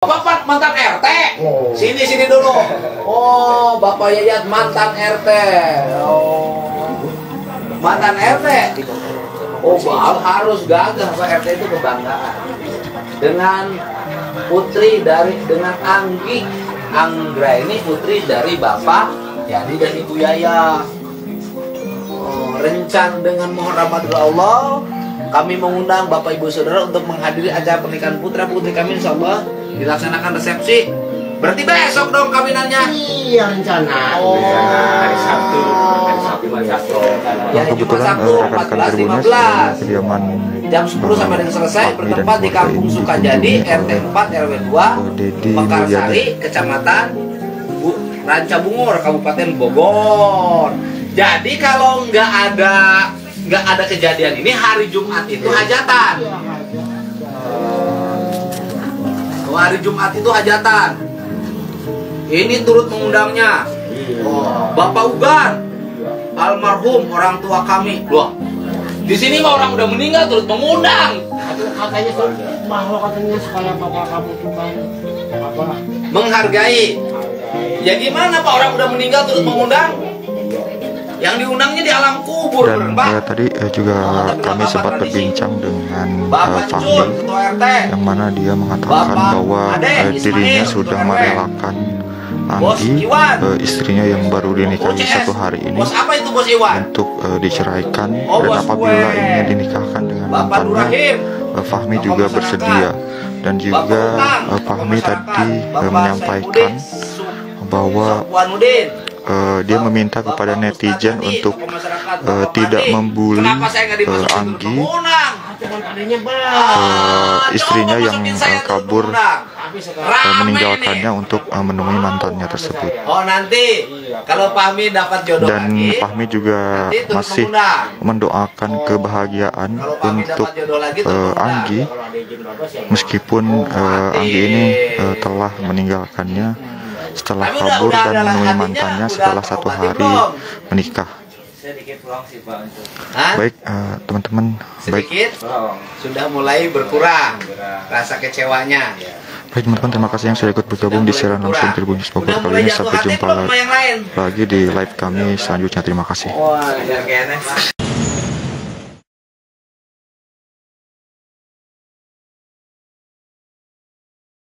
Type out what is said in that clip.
Bapak mantan RT. Oh. Sini sini dulu. Oh, Bapak Yayat mantan RT. Oh. Mantan RT. Oh, Bal harus gagah Pak RT itu kebanggaan. Dengan putri dari dengan Anggi Anggra ini putri dari Bapak Yani dan Ibu Yaya. Oh, rencan dengan mohon rahmat Allah kami mengundang Bapak Ibu Saudara untuk menghadiri acara pernikahan putra putri kami insya Allah dilaksanakan resepsi. Berarti besok dong kawinannya. Iya rencana. Oh. hari Sabtu hari Sabtu hari Sabtu Ya, Jumat kebetulan Sabtu, eh, rekan-rekan 14, Tribuners 15. eh, kediaman Jam 10 sampai dengan selesai bertempat di Kampung Sukajadi RT oleh 4 RW 2 Dedi Mekarsari Kecamatan Bu Ranca Bungur Kabupaten Bogor. Jadi kalau nggak ada nggak ada kejadian ini hari Jumat itu hajatan. Oh, hari Jumat itu hajatan. Ini turut mengundangnya. Oh, Bapak Ugan, almarhum orang tua kami. Loh, di sini mah orang udah meninggal turut mengundang. Katanya tuh bahwa katanya supaya bapak kamu tuh kan apa Menghargai. Ya gimana Pak orang udah meninggal turut mengundang? Yang diundangnya di alam kubur, dan eh, tadi eh, juga kami sempat berbincang dengan eh, Bapak Fahmi RT. yang mana dia mengatakan Bapak bahwa Ade, eh, dirinya Ismail, sudah merelakan Anggi eh, istrinya yang baru dinikahi satu hari ini Bos apa itu Bos Iwan? untuk eh, diceraikan. Oh, dan apabila gue. ingin dinikahkan dengan Bapak mantannya eh, Fahmi Tokoh juga masyarakat. bersedia. Dan juga eh, tokoh Fahmi tadi eh, Bapak menyampaikan bahwa Eh, dia Bapak- meminta kepada Bapak netizen untuk eh, Bapak tidak membuli, turut Anggi. Ah, istrinya coba yang, turut kabur. Rame meninggalkannya nih. untuk eh, menemui mantannya tersebut Oh nanti kalau Fahmi dapat jodoh dan lagi, Fahmi juga masih mendoakan kebahagiaan Kalau Fahmi untuk lagi mengundang. Anggi ya meskipun Oh, eh, mati. Anggi ini eh, telah meninggalkannya udah- kabur dan menemui mantannya setelah satu hari belum? menikah. Sedikit pulang sih pak itu Hah? baik eh, teman-teman baik. Sedikit? Pulang. Sudah mulai berkurang rasa kecewanya. baik teman-teman terima kasih yang sudah ikut bergabung di siaran langsung Tribun News Bogor kali ini. sampai jumpa lagi di live kami selanjutnya. Terima kasih. Kayaknya.